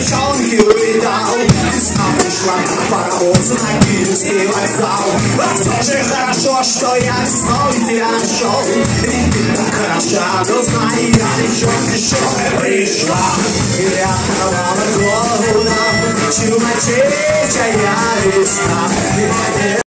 девчонки увидал Весна пришла, паровоз на Киевский вокзал А все же хорошо, что я весной тебя нашел Ведь ты так хороша, но знай, я еще еще пришла И я открывала голову нам Чумачечая весна